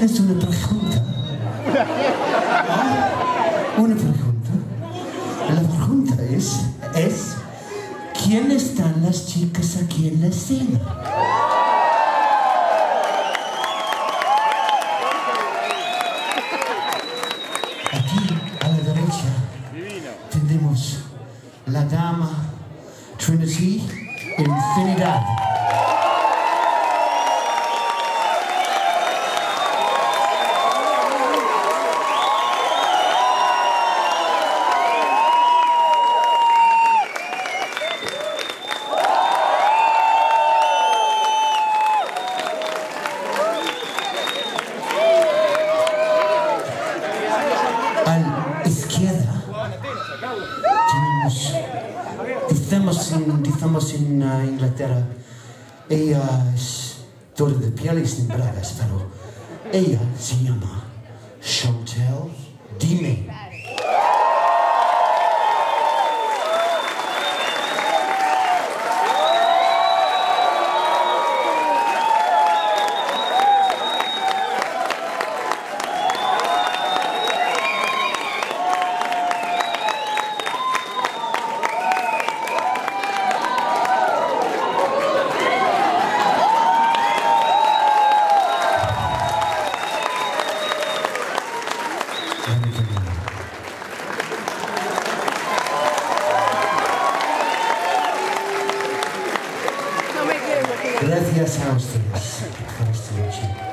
tienes una pregunta. ¿Ah? Una pregunta. La pregunta es, es, ¿quién están las chicas aquí en la escena? Aquí, a la derecha, tenemos la dama Trinity Infinidad. μας. Τη θέμαση, τη θέμαση στην Ιγκλατέρα. Εία, τώρα δεν πια λέει στην Πράγα, σφαίρω. Εία, ζήμα. Σοντέλ, δίμη. Gracias a ustedes por esta noche.